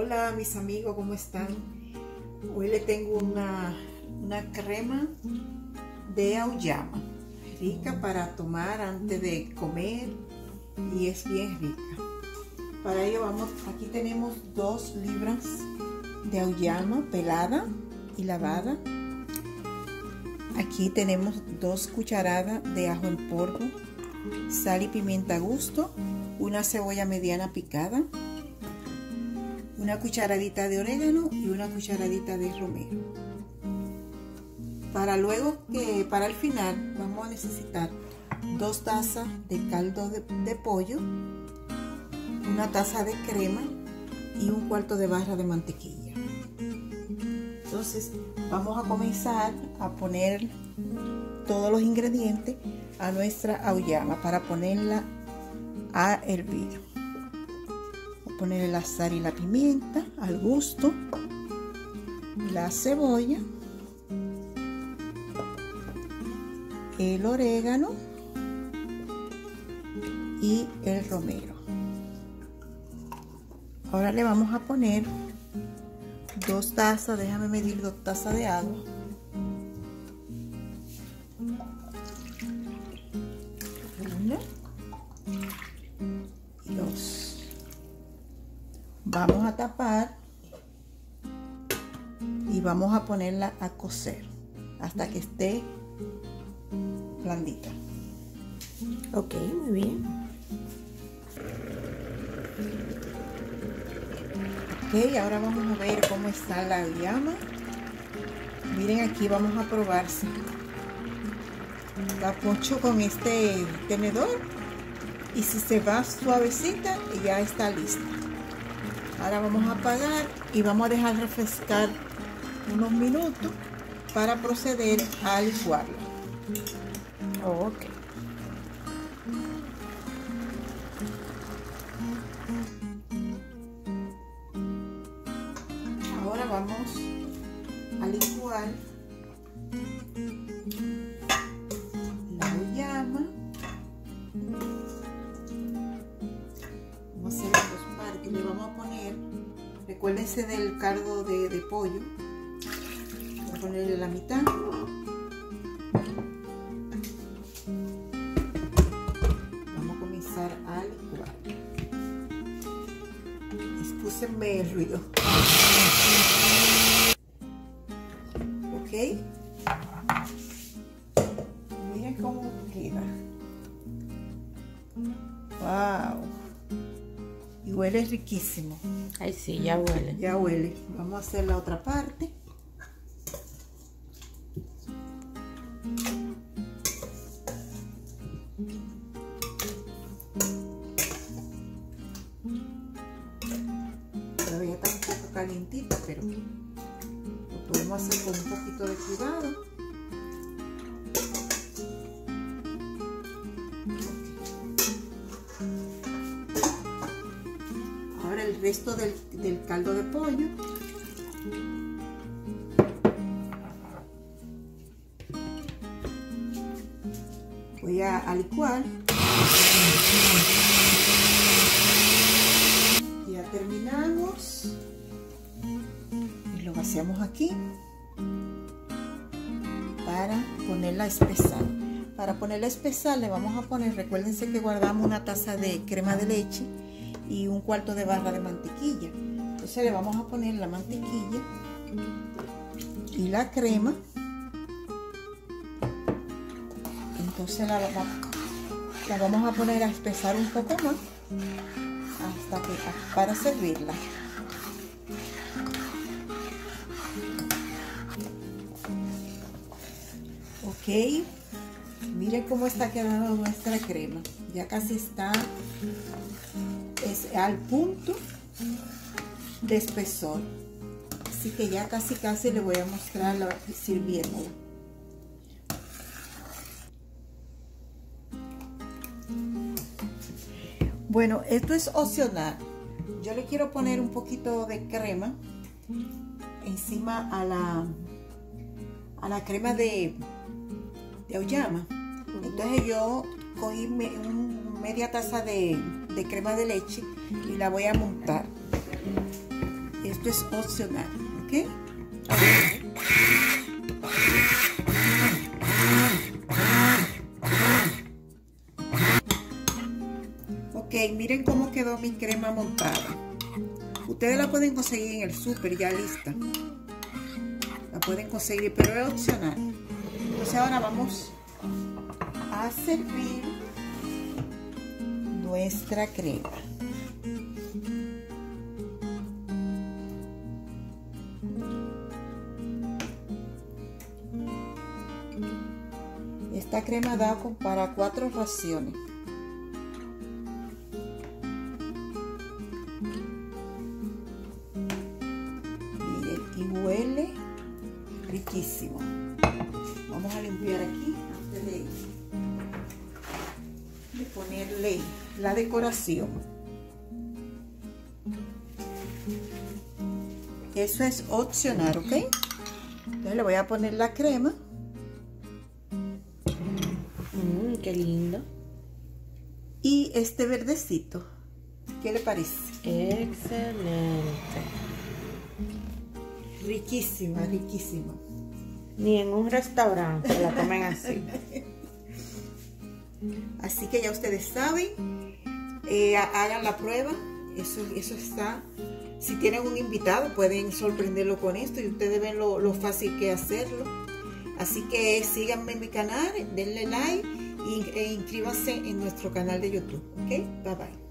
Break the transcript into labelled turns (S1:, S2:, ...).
S1: Hola mis amigos, ¿cómo están? Hoy le tengo una, una crema de auyama, rica para tomar antes de comer y es bien rica. Para ello vamos, aquí tenemos dos libras de auyama pelada y lavada. Aquí tenemos dos cucharadas de ajo en polvo, sal y pimienta a gusto, una cebolla mediana picada, una cucharadita de orégano y una cucharadita de romero. Para luego que para el final vamos a necesitar dos tazas de caldo de, pollo, una taza de crema y un cuarto de barra de mantequilla. Entonces vamos a comenzar a poner todos los ingredientes a nuestra auyama para ponerla a hervir. Poner el sal y la pimienta al gusto, la cebolla, el orégano y el romero. Ahora le vamos a poner dos tazas, déjame medir dos tazas de agua. Vamos a tapar y vamos a ponerla a cocer hasta que esté blandita.
S2: Ok, muy bien.
S1: Ok, ahora vamos a ver cómo está la llama. Miren aquí, vamos a probarse. La pocho con este tenedor y si se va suavecita ya está lista. Ahora vamos a apagar y vamos a dejar refrescar unos minutos para proceder a licuarla.
S2: Ok.
S1: Ahora vamos a licuar recuérdense del cargo de, de pollo. Voy a ponerle la mitad. Vamos a comenzar a licuar. Excúsenme el ruido. Ok. Miren cómo queda. Wow. Huele riquísimo.
S2: Ay, sí, ya huele.
S1: Ya huele. Vamos a hacer la otra parte. Resto del, caldo de pollo. Voy a, a licuar. Ya terminamos. Y lo vaciamos aquí para ponerla a espesar. Para ponerla a espesar le vamos a poner, recuérdense que guardamos una taza de crema de leche y un cuarto de barra de mantequilla. Entonces le vamos a poner la mantequilla y la crema. Entonces la, la, vamos a poner a espesar un poco más hasta que para servirla. Ok, miren cómo está quedando nuestra crema. Ya casi está al punto de espesor. Así que ya casi casi le voy a mostrar la, sirviéndola. Bueno, esto es opcional. Yo le quiero poner un poquito de crema encima a la a la crema de, de auyama. Entonces yo cogí un, media taza de, de crema de leche y la voy a montar. Esto es opcional, ¿ok? Ok, miren cómo quedó mi crema montada. Ustedes la pueden conseguir en el súper ya lista. La pueden conseguir, pero es opcional. Entonces ahora vamos a servir nuestra crema. Esta crema da para cuatro raciones. Y huele riquísimo. Vamos a limpiar aquí antes de ponerle la decoración. Eso es opcional, ¿ok? Entonces le voy a poner la crema.
S2: Mmm, qué lindo.
S1: Y este verdecito. ¿Qué le parece?
S2: Excelente.
S1: Riquísima, riquísima.
S2: Ni en un restaurante la comen así.
S1: Así que ya ustedes saben, eh, hagan la prueba. Eso, eso está. Si tienen un invitado, pueden sorprenderlo con esto y ustedes ven lo, lo fácil que hacerlo. Así que síganme en mi canal, denle like y, e inscríbanse en nuestro canal de YouTube. ¿Ok? Bye bye.